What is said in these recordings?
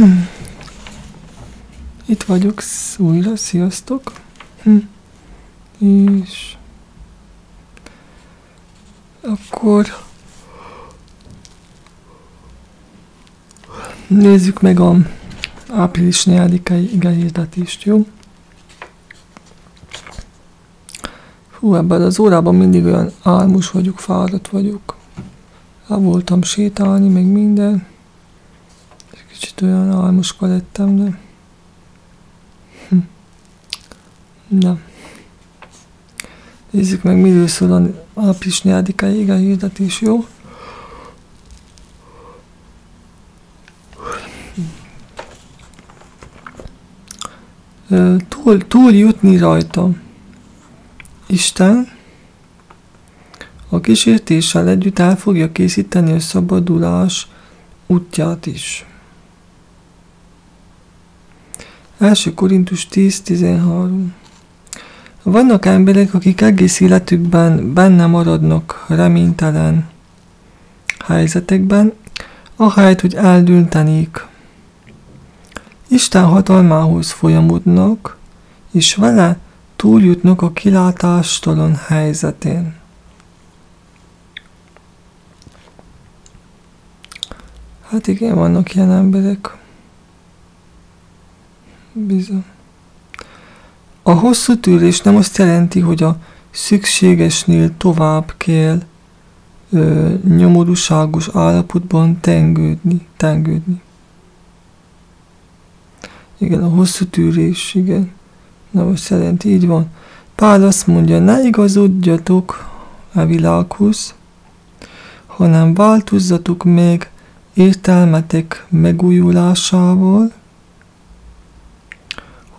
Itt vagyok újra, sziasztok. És akkor nézzük meg a április 4-i igehirdetést, jó? Hú, ebben az órában mindig olyan álmos vagyok, fáradt vagyok. El voltam sétálni, meg minden. Kicsit olyan álmoska lettem, de... Hm. Na. Nézzük meg, miről szól a április 4-i igen hirdetés, jó? Túl, túl jutni rajta. Isten a kísértéssel együtt el fogja készíteni a szabadulás útját is. Első Korintus 10.13 Vannak emberek, akik egész életükben benne maradnak reménytelen helyzetekben, ahelyett, hogy eldöntenék. Isten hatalmához folyamodnak, és vele túljutnak a kilátástalan helyzetén. Hát igen, vannak ilyen emberek. Bizony. A hosszú tűrés nem azt jelenti, hogy a szükségesnél tovább kell ö, nyomorúságos állapotban tengődni, tengődni. Igen, a hosszú tűrés, igen. Na most szerint így van. Pál azt mondja, ne igazodjatok a világhoz, hanem változzatok meg értelmetek megújulásával,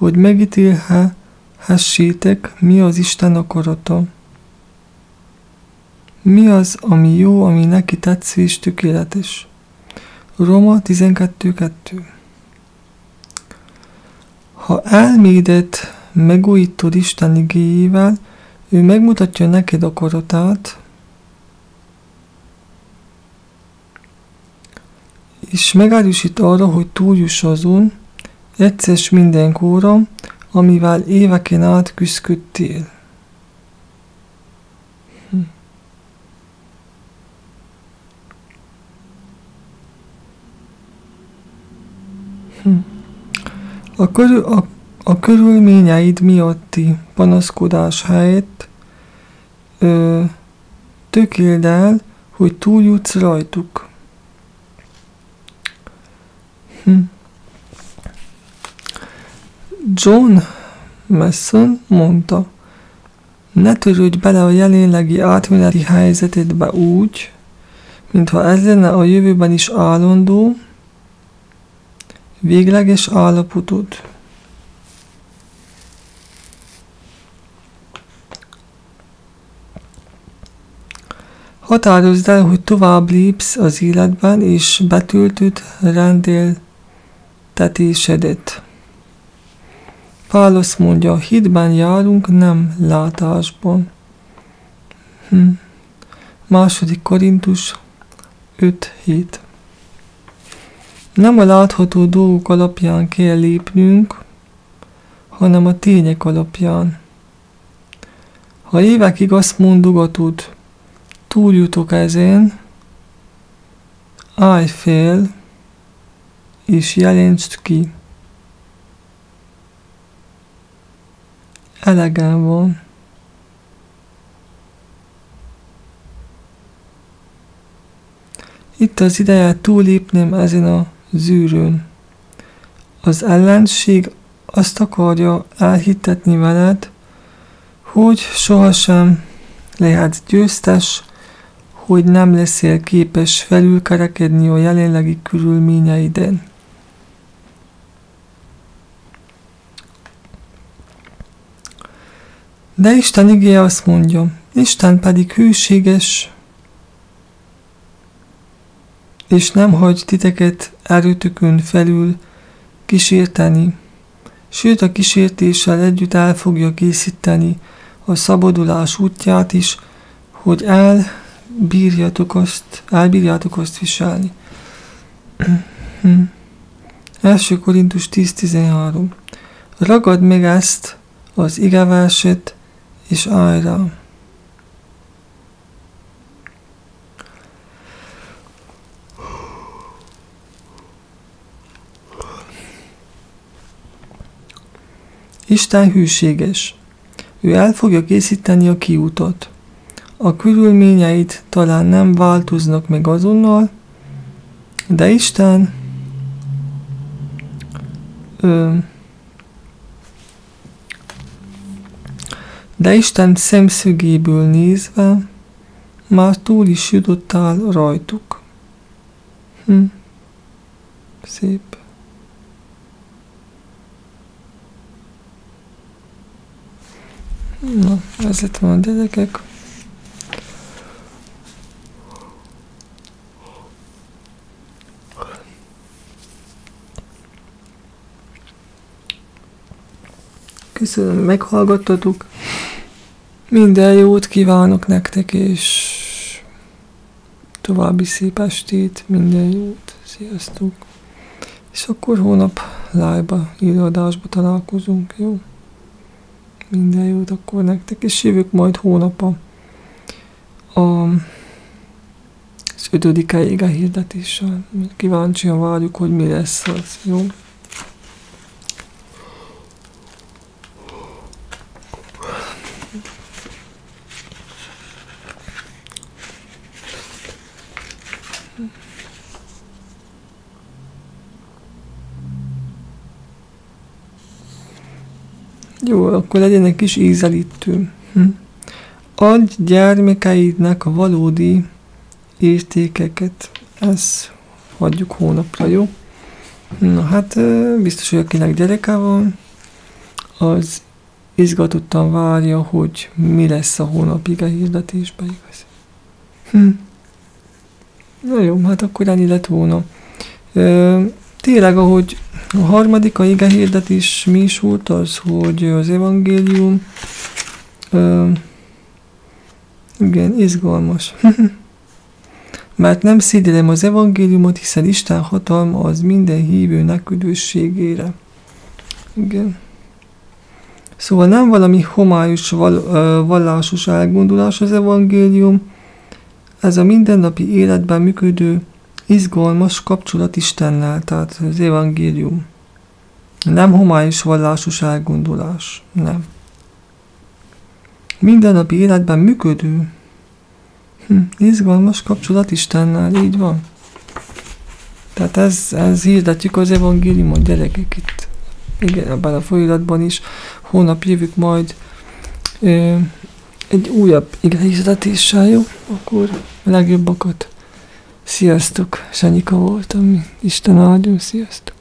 hogy megítélhessétek, mi az Isten akarata. Mi az, ami jó, ami neki tetsző és tökéletes. Roma 12.2 Ha elmédet megújítod Isten igéjével, ő megmutatja neked akaratát, és megállítsít arra, hogy túljuss azon, egyszer mindenkóra, amivel éveken át küzdködtél. Hm. A, körül, a, a körülményeid miatti panaszkodás helyett tökéld el, hogy túljutsz rajtuk. Hm. John Messon mondta, ne törődj bele a jelenlegi átmeneti helyzetedbe úgy, mintha ez lenne a jövőben is állandó, végleges állapotod. Határozd el, hogy tovább lépsz az életben, és betöltöd rendeltetésedet. Pál azt mondja, hitben járunk, nem látásban. Hm. Második Korintus 5.7 Nem a látható dolgok alapján kell lépnünk, hanem a tények alapján. Ha évekig azt mondogatod, túljutok ezen, állj fél, és jelentsd ki. Van. Itt az ideje túlépnem ezen a zűrön. Az ellenség azt akarja elhitetni veled, hogy sohasem lehet győztes, hogy nem leszél képes felülkerekedni a jelenlegi körülményeiden. De Isten igéje azt mondja, Isten pedig hűséges, és nem hagy titeket erőtökön felül kísérteni, sőt a kísértéssel együtt el fogja készíteni a szabadulás útját is, hogy elbírjatok azt, elbírjátok azt viselni. 1 Korintus 10.13 Ragad meg ezt az igeverset, és rá. Isten hűséges. Ő el fogja készíteni a kiutat. A körülményeit talán nem változnak meg azonnal, de Isten ö, de Isten szemszögéből nézve már túl is jutottál rajtuk. Hm. Szép. Na, ez lett van a gyerekek. Köszönöm, meghallgattatok. Minden jót kívánok nektek, és további szép estét, minden jót, sziasztok. És akkor hónap live-ba, írőadásba találkozunk, jó? Minden jót akkor nektek, és jövök majd hónapa a az ötödik a hirdetéssel. Kíváncsian várjuk, hogy mi lesz az, jó? Jó, akkor legyen egy kis ízelítő. Hm. Adj gyermekeidnek a valódi értékeket. Ezt hagyjuk hónapra, jó? Na hát biztos, hogy akinek gyereke van, az izgatottan várja, hogy mi lesz a hónapig a hirdetésben, igaz? Hm. Na jó, hát akkor ennyi lett volna. Ö, tényleg, ahogy a harmadik, a ige hirdetés mi is volt az, hogy az evangélium ö, igen, izgalmas. Mert nem szégyelem az evangéliumot, hiszen Isten hatalma az minden hívőnek üdvösségére. Igen. Szóval nem valami homályos val, vallásos elgondolás az evangélium, ez a mindennapi életben működő izgalmas kapcsolat Istennel, tehát az evangélium. Nem homályos vallásos elgondolás, nem. Mindennapi életben működő, hm, izgalmas kapcsolat Istennel, így van. Tehát ez, ez hirdetjük az evangéliumot, gyerekek itt. Igen, ebben a folyamatban is. Hónap jövök majd ö, egy újabb igehizdetéssel, jó? Akkor a legjobbakat. Sziasztok, Sanyika voltam, Isten áldjon, sziasztok.